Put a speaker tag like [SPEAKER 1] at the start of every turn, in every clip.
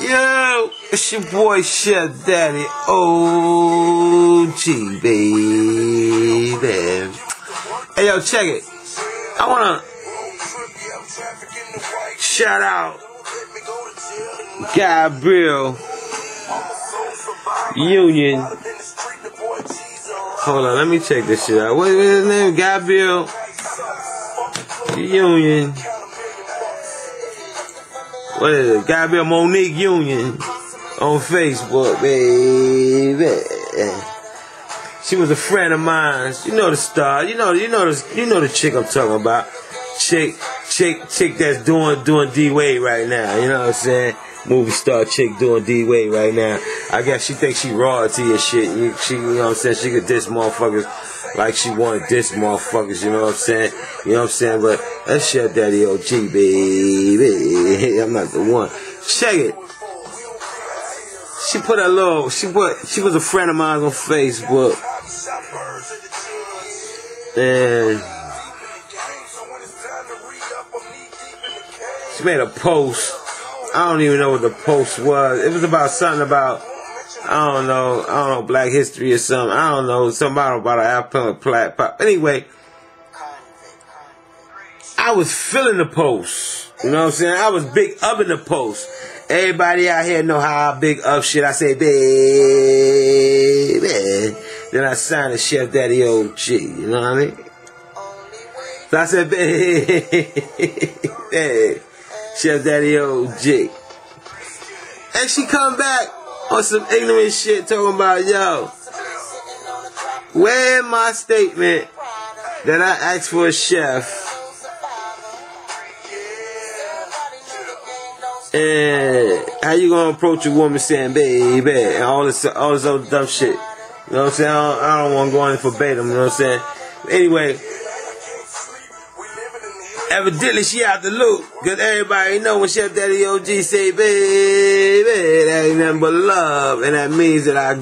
[SPEAKER 1] Yo, it's your boy Chef Daddy OG, baby. Hey, yo, check it. I wanna shout out Gabrielle Union. Hold on, let me check this shit out. What is his name? Gabrielle Union. What is it? Gabrielle Monique Union on Facebook, baby. She was a friend of mine. You know the star. You know, you know the, you know the chick I'm talking about. Chick, chick, chick that's doing doing D Wade right now. You know what I'm saying? Movie star chick doing D Wade right now. I guess she thinks she royalty and shit. She, you know what I'm saying? She could diss motherfuckers like she wanted this motherfuckers, you know what I'm saying? You know what I'm saying? But that's Chef Daddy OG, baby. I'm not the one. Check it. She put a little, she put, she was a friend of mine on Facebook. And she made a post. I don't even know what the post was. It was about something about I don't know, I don't know, Black History or something. I don't know, Somebody about an Apple plat. Anyway, I was feeling the post. You know what I'm saying? I was big up in the post. Everybody out here know how I big up shit. I say, baby. Then I signed a Chef Daddy OG. You know what I mean? So I said, baby. Chef Daddy OG. And she come back on some ignorant shit talking about, yo, where my statement that I asked for a chef and how you gonna approach a woman saying baby and all this all this other dumb shit. You know what I'm saying? I don't, I don't want to go in verbatim, you know what I'm saying? Anyway, Evidently, she out the loop. Because everybody know when Chef Daddy OG say, baby, that ain't nothing but love. And that means that I,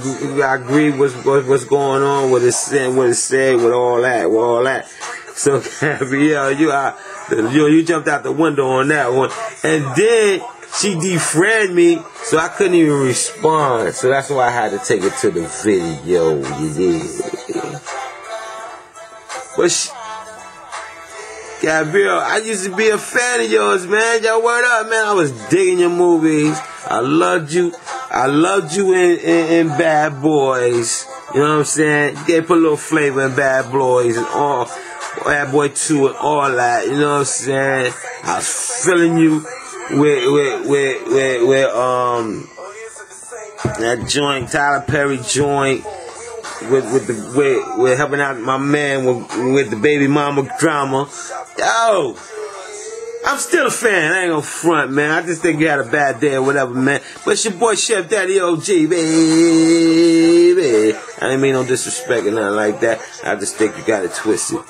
[SPEAKER 1] I agree with what's going on, with saying, what it said, with all that, with all that. So, Gabrielle, you are, you, you jumped out the window on that one. And then, she defriended me, so I couldn't even respond. So that's why I had to take it to the video. But she, Gabrielle, I used to be a fan of yours, man. Yo, word up, man. I was digging your movies. I loved you. I loved you in, in, in Bad Boys. You know what I'm saying? They put a little flavor in Bad Boys and all. Bad Boy 2 and all that. You know what I'm saying? I was feeling you with, with, with, with, um, that joint, Tyler Perry joint with with the with, with helping out my man with with the baby mama drama. Yo, I'm still a fan. I ain't gonna front, man. I just think you had a bad day or whatever, man. But it's your boy Chef Daddy OG, baby. I ain't mean no disrespect or nothing like that. I just think you got it twisted.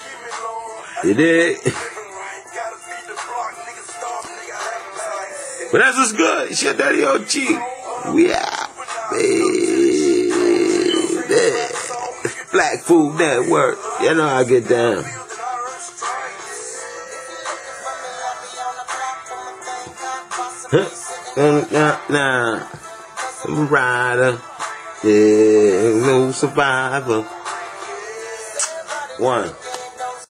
[SPEAKER 1] You did. but that's what's good. Chef Daddy OG. We out, baby. Black Food Network. You know I get down. Nah, nah. I'm a rider. Yeah, no survivor. One.